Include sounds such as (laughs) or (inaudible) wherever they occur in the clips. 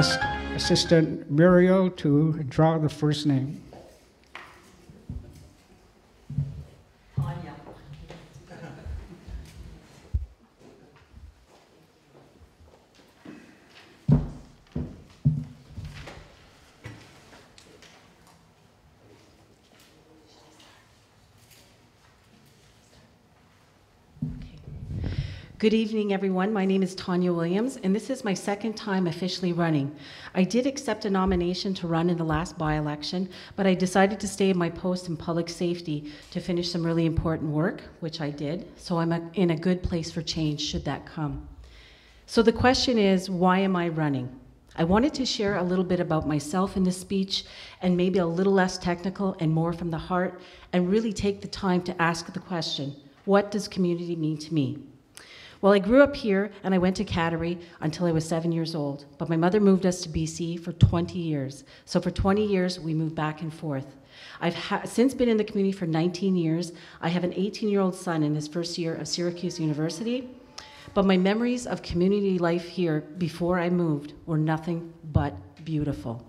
ask Assistant Muriel to draw the first name. Good evening, everyone. My name is Tonia Williams, and this is my second time officially running. I did accept a nomination to run in the last by election, but I decided to stay in my post in public safety to finish some really important work, which I did. So I'm a, in a good place for change should that come. So the question is why am I running? I wanted to share a little bit about myself in this speech and maybe a little less technical and more from the heart, and really take the time to ask the question what does community mean to me? Well, I grew up here and I went to Kateri until I was seven years old. But my mother moved us to BC for 20 years. So for 20 years, we moved back and forth. I've since been in the community for 19 years. I have an 18 year old son in his first year of Syracuse University. But my memories of community life here before I moved were nothing but beautiful.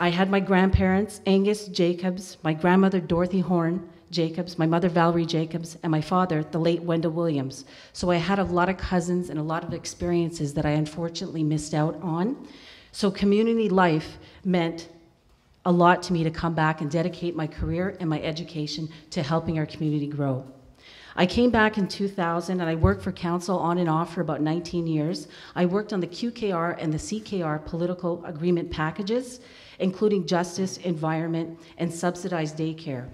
I had my grandparents, Angus Jacobs, my grandmother, Dorothy Horn, Jacobs, my mother, Valerie Jacobs, and my father, the late Wendell Williams. So I had a lot of cousins and a lot of experiences that I unfortunately missed out on. So community life meant a lot to me to come back and dedicate my career and my education to helping our community grow. I came back in 2000 and I worked for council on and off for about 19 years. I worked on the QKR and the CKR political agreement packages, including justice, environment, and subsidized daycare.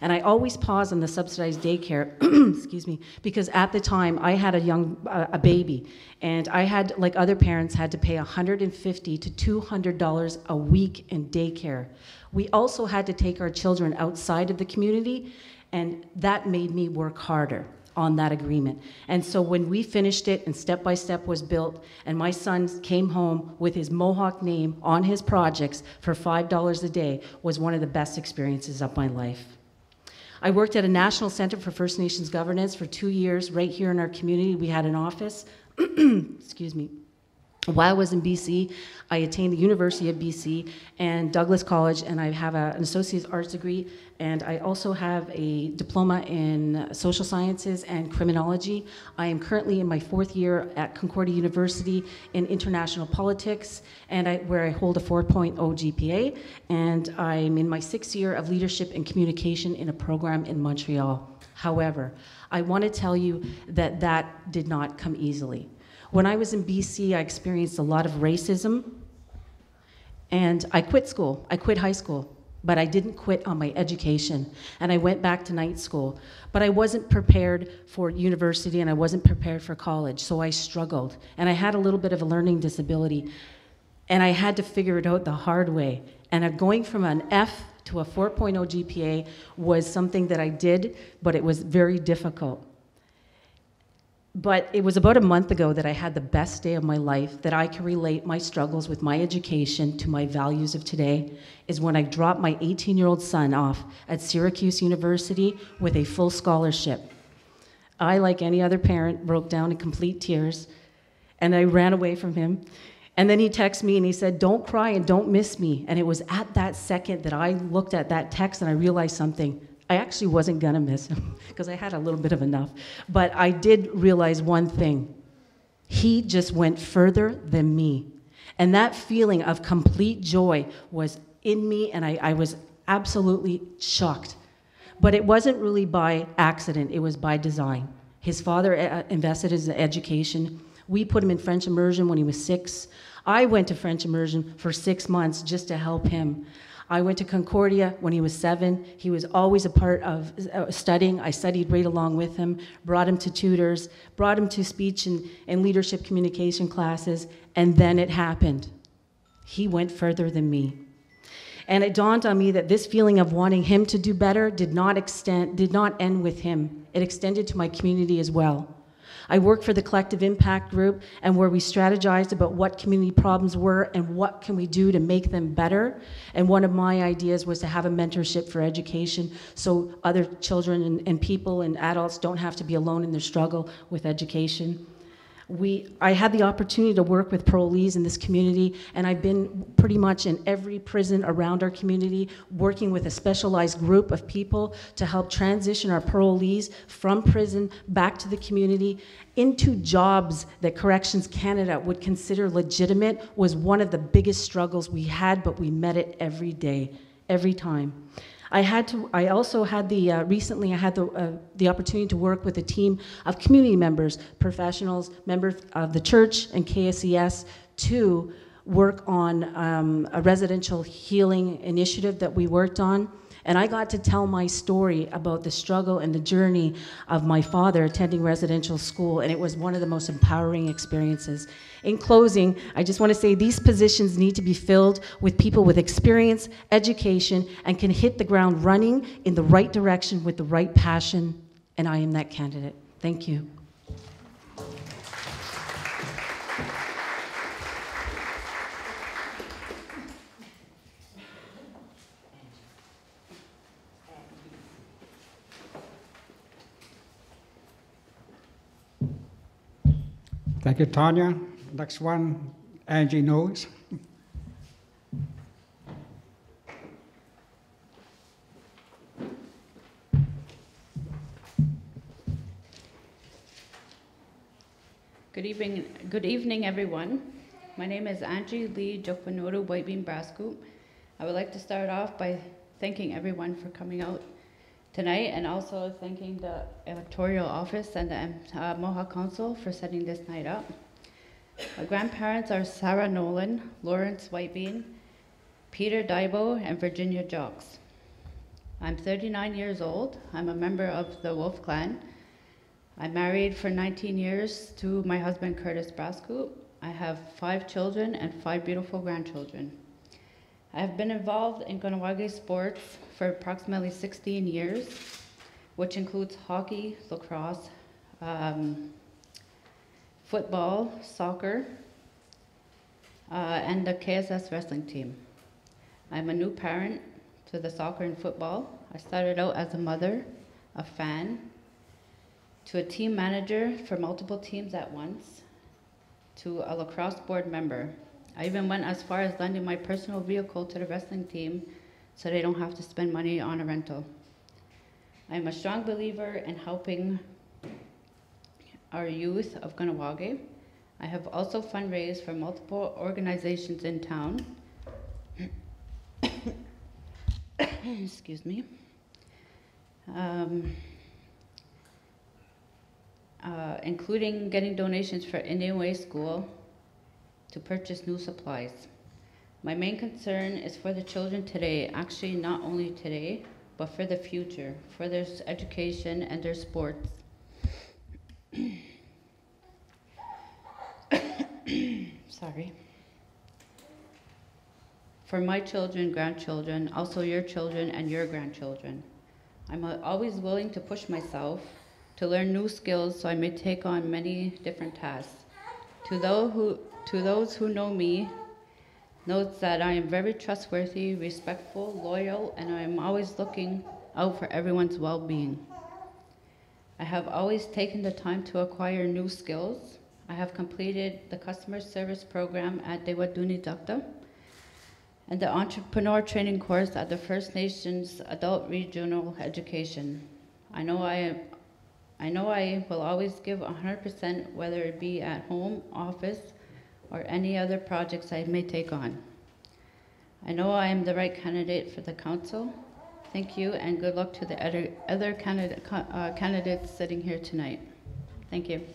And I always pause on the subsidized daycare, (clears throat) excuse me, because at the time I had a young uh, a baby, and I had, like other parents, had to pay 150 to 200 dollars a week in daycare. We also had to take our children outside of the community, and that made me work harder on that agreement. And so when we finished it and step by step was built, and my son came home with his Mohawk name on his projects for $5 a day, was one of the best experiences of my life. I worked at a National Center for First Nations Governance for two years right here in our community. We had an office. (clears throat) Excuse me. While I was in BC, I attained the University of BC and Douglas College, and I have a, an associate's arts degree, and I also have a diploma in social sciences and criminology. I am currently in my fourth year at Concordia University in international politics, and I, where I hold a 4.0 GPA, and I'm in my sixth year of leadership and communication in a program in Montreal. However, I want to tell you that that did not come easily. When I was in BC, I experienced a lot of racism, and I quit school. I quit high school, but I didn't quit on my education, and I went back to night school. But I wasn't prepared for university, and I wasn't prepared for college, so I struggled. And I had a little bit of a learning disability, and I had to figure it out the hard way. And going from an F to a 4.0 GPA was something that I did, but it was very difficult. But it was about a month ago that I had the best day of my life that I can relate my struggles with my education to my values of today is when I dropped my 18 year old son off at Syracuse University with a full scholarship. I, like any other parent, broke down in complete tears and I ran away from him. And then he texted me and he said, Don't cry and don't miss me. And it was at that second that I looked at that text and I realized something. I actually wasn't gonna miss him (laughs) because I had a little bit of enough. But I did realize one thing he just went further than me. And that feeling of complete joy was in me, and I, I was absolutely shocked. But it wasn't really by accident, it was by design. His father uh, invested in his education. We put him in French immersion when he was six. I went to French immersion for six months just to help him. I went to Concordia when he was seven. He was always a part of uh, studying. I studied right along with him, brought him to tutors, brought him to speech and, and leadership communication classes, and then it happened. He went further than me. And it dawned on me that this feeling of wanting him to do better did not extend, did not end with him. It extended to my community as well. I worked for the Collective Impact Group and where we strategized about what community problems were and what can we do to make them better. And one of my ideas was to have a mentorship for education so other children and, and people and adults don't have to be alone in their struggle with education. We, I had the opportunity to work with parolees in this community, and I've been pretty much in every prison around our community, working with a specialized group of people to help transition our parolees from prison back to the community into jobs that Corrections Canada would consider legitimate was one of the biggest struggles we had, but we met it every day, every time. I had to. I also had the uh, recently. I had the uh, the opportunity to work with a team of community members, professionals, members of the church and KSCS to work on um, a residential healing initiative that we worked on. And I got to tell my story about the struggle and the journey of my father attending residential school, and it was one of the most empowering experiences. In closing, I just want to say these positions need to be filled with people with experience, education, and can hit the ground running in the right direction with the right passion, and I am that candidate. Thank you. Thank you, Tonia. Next one, Angie Knows. Good evening, good evening, everyone. My name is Angie Lee Jokpanoto Whitebean Brass I would like to start off by thanking everyone for coming out tonight and also thanking the electoral office and the uh, Mohawk Council for setting this night up. My grandparents are Sarah Nolan, Lawrence Whitebean, Peter Diabo, and Virginia Jocks. I'm 39 years old. I'm a member of the Wolf Clan. I'm married for 19 years to my husband Curtis Brascoup. I have five children and five beautiful grandchildren. I have been involved in Kahnawake sports for approximately 16 years, which includes hockey, lacrosse, um, football, soccer, uh, and the KSS wrestling team. I'm a new parent to the soccer and football. I started out as a mother, a fan, to a team manager for multiple teams at once, to a lacrosse board member. I even went as far as lending my personal vehicle to the wrestling team so they don't have to spend money on a rental. I am a strong believer in helping our youth of Kahnawake. I have also fundraised for multiple organizations in town. (coughs) Excuse me. Um, uh, including getting donations for Indian Way School to purchase new supplies. My main concern is for the children today, actually not only today, but for the future, for their education and their sports. (coughs) Sorry. For my children, grandchildren, also your children and your grandchildren. I'm always willing to push myself to learn new skills so I may take on many different tasks. To those who, to those who know me, knows that I am very trustworthy, respectful, loyal, and I am always looking out for everyone's well-being. I have always taken the time to acquire new skills. I have completed the customer service program at Tewatohnhi'saktha and the entrepreneur training course at the First Nations Adult Regional Education. I know I I know I will always give 100% whether it be at home, office, or any other projects I may take on. I know I am the right candidate for the council. Thank you and good luck to the other, other candidate, uh, candidates sitting here tonight. Thank you.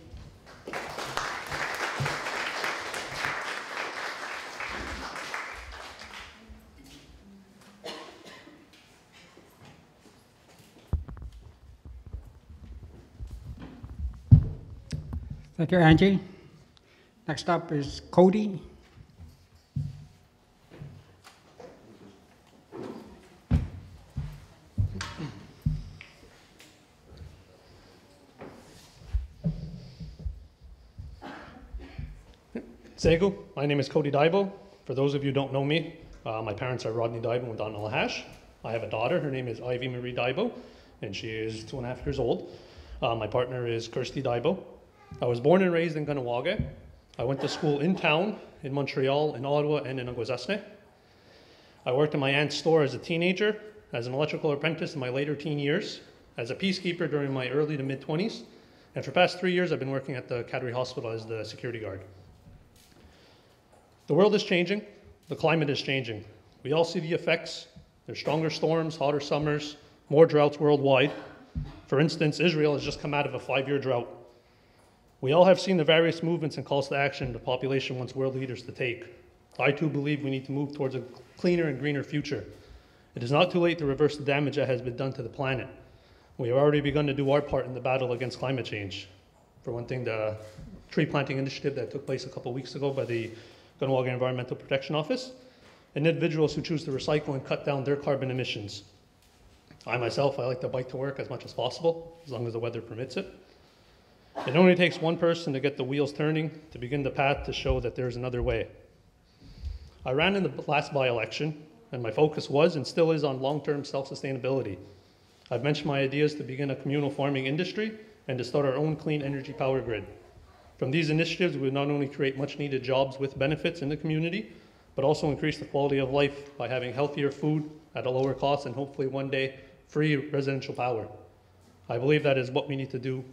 Thank you, Angie. Next up is Cody. Segu, my name is Cody Diabo. For those of you who don't know me, uh, my parents are Rodney Diabo and Don Hash. I have a daughter, her name is Ivy Marie Diabo, and she is two and a half years old. Uh, my partner is Kirsty Diabo. I was born and raised in Kahnawake. I went to school in town, in Montreal, in Ottawa, and in Akwesasne. I worked in my aunt's store as a teenager, as an electrical apprentice in my later teen years, as a peacekeeper during my early to mid 20s, and for past three years I've been working at the Kateri Hospital as the security guard. The world is changing, the climate is changing. We all see the effects. There's stronger storms, hotter summers, more droughts worldwide. For instance, Israel has just come out of a five year drought. We all have seen the various movements and calls to action the population wants world leaders to take. I too believe we need to move towards a cleaner and greener future. It is not too late to reverse the damage that has been done to the planet. We have already begun to do our part in the battle against climate change. For one thing, the tree planting initiative that took place a couple weeks ago by the Kahnawake Environmental Protection Office, and individuals who choose to recycle and cut down their carbon emissions. I myself, I like to bike to work as much as possible, as long as the weather permits it. It only takes one person to get the wheels turning, to begin the path to show that there's another way. I ran in the last by election, and my focus was and still is on long term self sustainability. I've mentioned my ideas to begin a communal farming industry and to start our own clean energy power grid. From these initiatives, we would not only create much needed jobs with benefits in the community, but also increase the quality of life by having healthier food at a lower cost and hopefully one day free residential power. I believe that is what we need to do.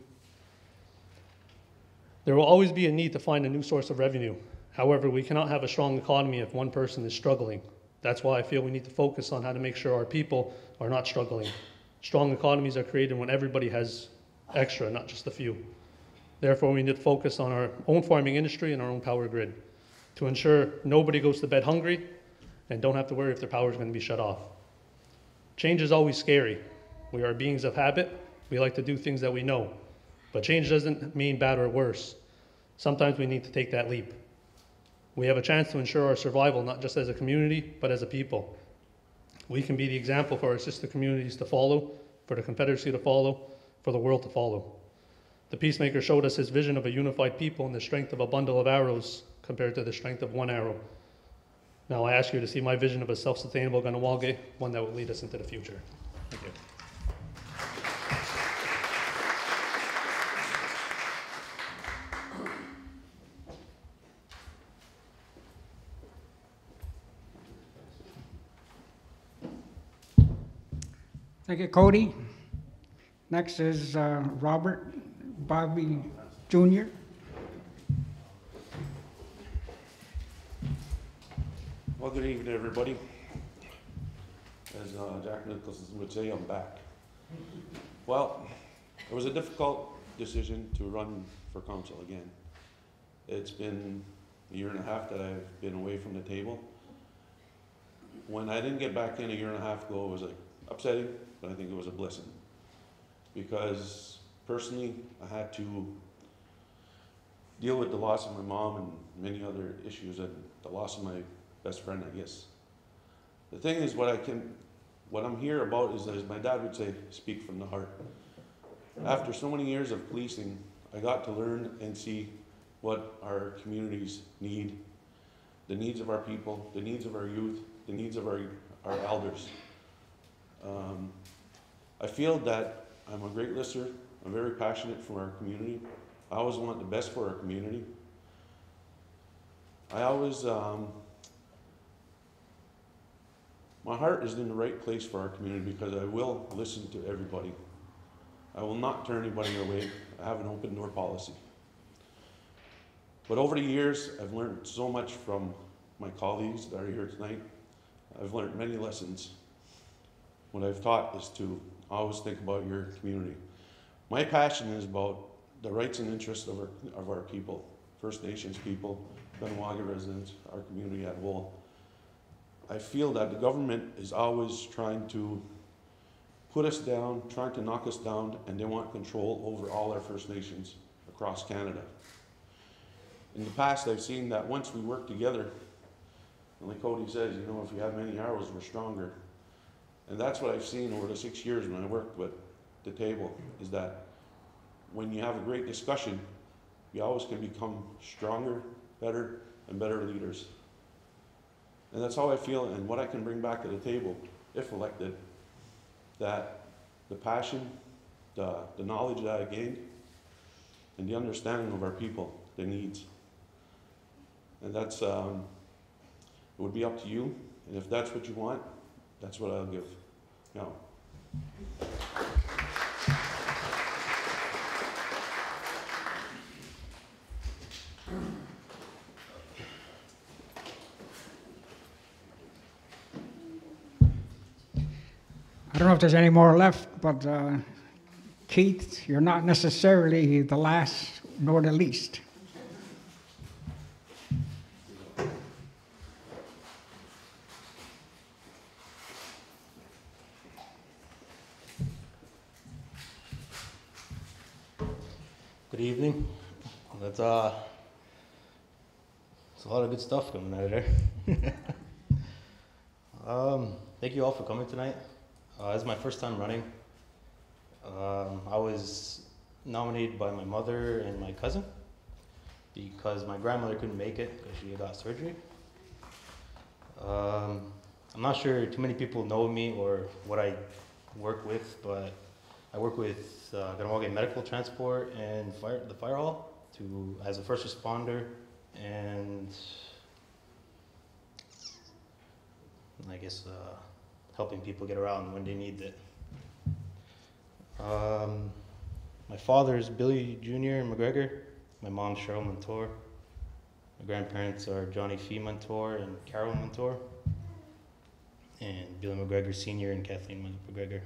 There will always be a need to find a new source of revenue. However, we cannot have a strong economy if one person is struggling. That's why I feel we need to focus on how to make sure our people are not struggling. Strong economies are created when everybody has extra, not just a few. Therefore, we need to focus on our own farming industry and our own power grid to ensure nobody goes to bed hungry and don't have to worry if their power is going to be shut off. Change is always scary. We are beings of habit. We like to do things that we know. But change doesn't mean bad or worse. Sometimes we need to take that leap. We have a chance to ensure our survival, not just as a community, but as a people. We can be the example for our sister communities to follow, for the Confederacy to follow, for the world to follow. The peacemaker showed us his vision of a unified people and the strength of a bundle of arrows compared to the strength of one arrow. Now I ask you to see my vision of a self-sustainable Kahnawake, one that will lead us into the future. Thank you. Thank you, Cody. Next is uh, Robert Bobby Jr. Well, good evening, everybody. As uh, Jack Nicholson would say, I'm back. Well, it was a difficult decision to run for council again. It's been a year and a half that I've been away from the table. When I didn't get back in a year and a half ago, it was like upsetting, but I think it was a blessing. Because personally, I had to deal with the loss of my mom and many other issues and the loss of my best friend, I guess. The thing is, what I can, what I'm here about is, as my dad would say, speak from the heart. After so many years of policing, I got to learn and see what our communities need, the needs of our people, the needs of our youth, the needs of our, our elders. Um, I feel that I'm a great listener. I'm very passionate for our community. I always want the best for our community. I always, um, my heart is in the right place for our community because I will listen to everybody. I will not turn anybody away. I have an open door policy. But over the years, I've learned so much from my colleagues that are here tonight. I've learned many lessons. What I've taught is to always think about your community. My passion is about the rights and interests of our, of our people, First Nations people, Kahnawake residents, our community at whole. I feel that the government is always trying to put us down, trying to knock us down, and they want control over all our First Nations across Canada. In the past, I've seen that once we work together, and like Cody says, you know, if you have many arrows, we're stronger. And that's what I've seen over the six years when I worked with the table, is that when you have a great discussion, you always can become stronger, better, and better leaders. And that's how I feel, and what I can bring back to the table, if elected, that the passion, the, the knowledge that I gained, and the understanding of our people, their needs. And that's, um, it would be up to you, and if that's what you want, that's what I'll give. Now, I don't know if there's any more left, but uh, Keith, you're not necessarily the last nor the least. Good evening. That's uh, it's a lot of good stuff coming out of there. (laughs) um, thank you all for coming tonight. Uh, this is my first time running. Um, I was nominated by my mother and my cousin because my grandmother couldn't make it because she got surgery. Um, I'm not sure too many people know me or what I work with, but I work with uh, Medical Transport and fire, the fire hall to as a first responder and I guess uh, helping people get around when they need it. Um, my father is Billy Jr. McGregor. My mom's Cheryl Montour. My grandparents are Johnny Fee Montour and Carol Montour. And Billy McGregor Sr. and Kathleen McGregor.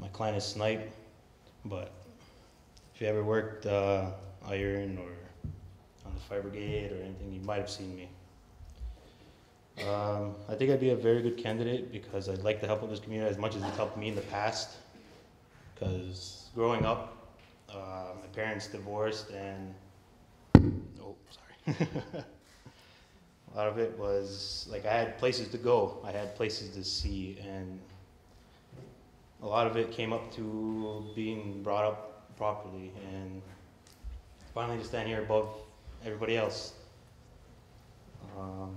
My client is Snipe, but if you ever worked uh, iron or on the fire brigade or anything, you might have seen me. Um, I think I'd be a very good candidate because I'd like to help out this community as much as it's helped me in the past. Because growing up, uh, my parents divorced and oh, sorry. (laughs) a lot of it was like I had places to go, I had places to see, and a lot of it came up to being brought up properly and finally to stand here above everybody else. Um,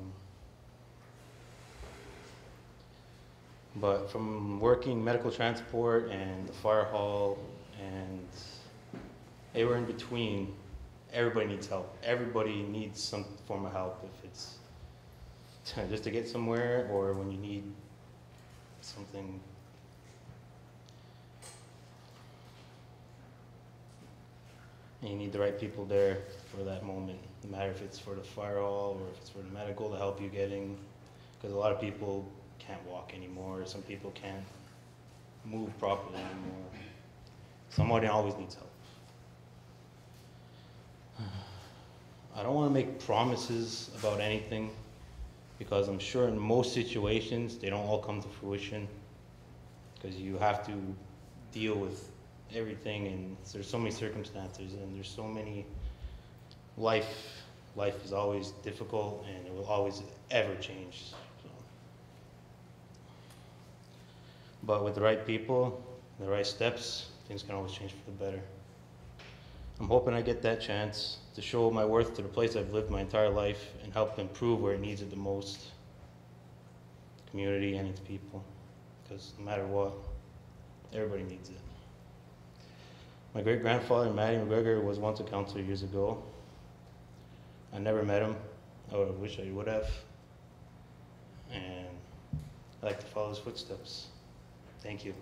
but from working medical transport and the fire hall and everywhere in between, everybody needs help. Everybody needs some form of help if it's (laughs) just to get somewhere or when you need something And you need the right people there for that moment, no matter if it's for the fire hall or if it's for the medical to help you getting, because a lot of people can't walk anymore, some people can't move properly anymore. Somebody always needs help. (sighs) I don't want to make promises about anything because I'm sure in most situations they don't all come to fruition because you have to deal with everything and there's so many circumstances and there's so many life life is always difficult and it will always ever change so. but with the right people the right steps things can always change for the better. I'm hoping i get that chance to show my worth to the place i've lived my entire life and help improve where it needs it the most. Community and its people. Because no matter what everybody needs it my great grandfather, Matty McGregor, was once a counselor years ago. I never met him, I wish I would have. And I like to follow his footsteps. Thank you.